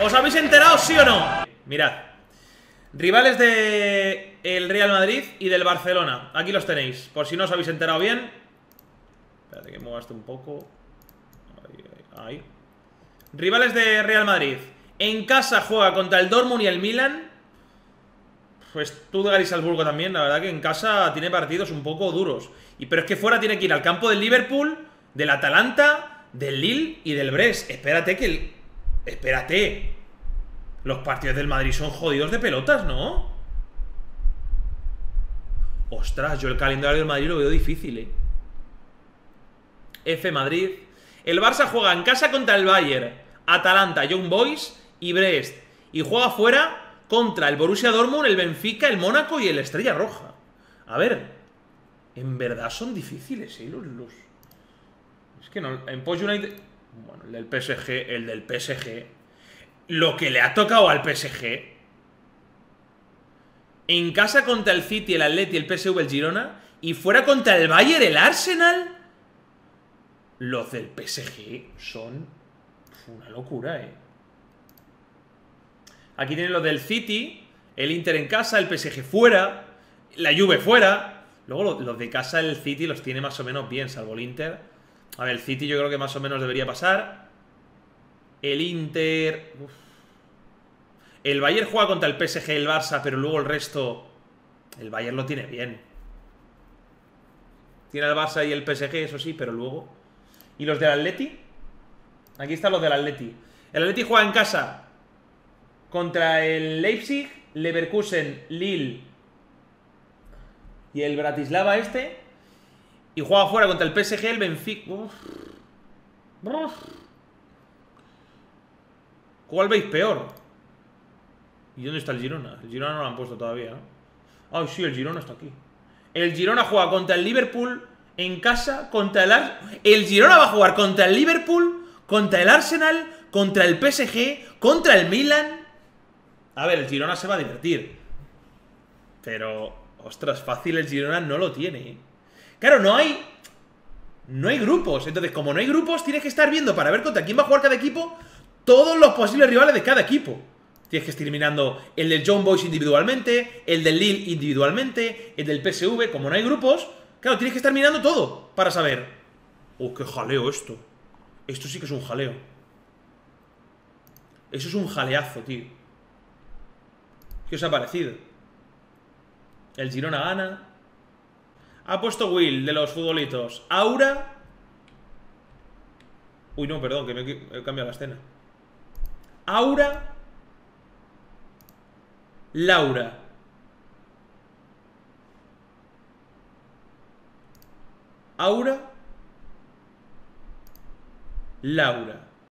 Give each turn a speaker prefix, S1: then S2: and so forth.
S1: ¿Os habéis enterado, sí o no? Mirad. Rivales de el Real Madrid y del Barcelona. Aquí los tenéis. Por si no os habéis enterado bien. Espérate que mueva esto un poco. Ahí, ahí. Rivales de Real Madrid. En casa juega contra el Dortmund y el Milan. Pues Stuttgart y Salzburgo también. La verdad que en casa tiene partidos un poco duros. Y pero es que fuera tiene que ir al campo del Liverpool, del Atalanta, del Lille y del Brest. Espérate que el... Espérate. Los partidos del Madrid son jodidos de pelotas, ¿no? Ostras, yo el calendario del Madrid lo veo difícil, ¿eh? F Madrid. El Barça juega en casa contra el Bayern, Atalanta, Young Boys y Brest. Y juega fuera contra el Borussia Dortmund, el Benfica, el Mónaco y el Estrella Roja. A ver, en verdad son difíciles, ¿eh? Los, los... Es que no, en Post United... Bueno, el del PSG, el del PSG. Lo que le ha tocado al PSG. En casa contra el City, el Atleti, el PSV, el Girona. Y fuera contra el Bayern, el Arsenal. Los del PSG son una locura, eh. Aquí tienen los del City, el Inter en casa, el PSG fuera, la Juve fuera. Luego los de casa, el City los tiene más o menos bien, salvo el Inter. A ver, el City yo creo que más o menos debería pasar. El Inter... El Bayern juega contra el PSG el Barça, pero luego el resto... El Bayern lo tiene bien. Tiene el Barça y el PSG, eso sí, pero luego... ¿Y los del Atleti? Aquí están los del Atleti. El Atleti juega en casa contra el Leipzig, Leverkusen, Lille y el Bratislava este. Y juega fuera contra el PSG, el Benfica. ¿Cuál veis peor? ¿Y dónde está el Girona? El Girona no lo han puesto todavía, ¿no? Ay, sí, el Girona está aquí. El Girona juega contra el Liverpool en casa, contra el El Girona va a jugar contra el Liverpool, contra el Arsenal, contra el PSG, contra el Milan. A ver, el Girona se va a divertir. Pero, ostras, fácil el Girona no lo tiene. ¿eh? Claro, no hay. No hay grupos. Entonces, como no hay grupos, tienes que estar viendo para ver contra quién va a jugar cada equipo todos los posibles rivales de cada equipo. Tienes que estar eliminando el del John Boys individualmente, el del Lille individualmente, el del PSV. Como no hay grupos, claro, tienes que estar mirando todo para saber. Oh, qué jaleo esto. Esto sí que es un jaleo. Eso es un jaleazo, tío. ¿Qué os ha parecido? El Girona gana. Ha puesto Will de los futbolitos. Aura. Uy, no, perdón, que me he cambiado la escena. Aura. Laura. Aura. Laura.